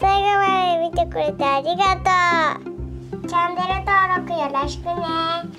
最後まで見てくれてありがとう。チャンネル登録よろしくね。